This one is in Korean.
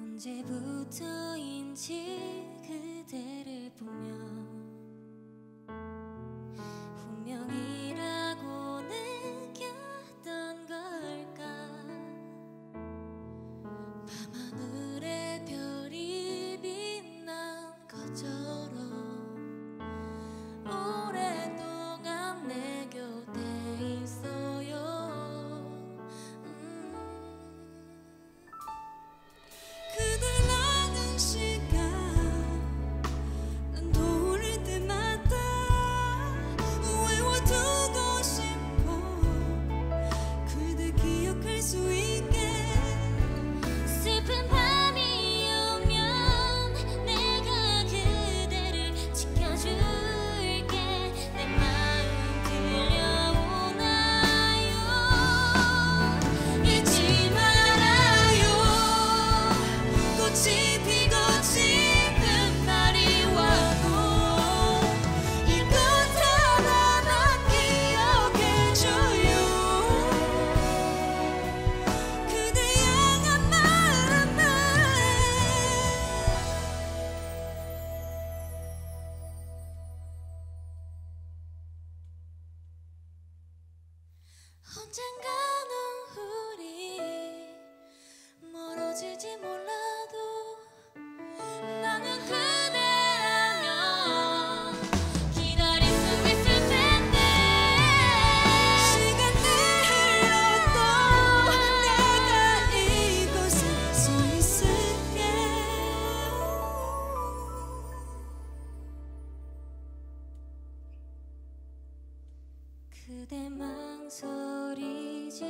언제부터인지 그대를 잊어질지 몰라도 나는 그대라면 기다릴 수 있을 텐데. 시간이 흘러도 내가 이곳에 서 있을게. 그대 망설이지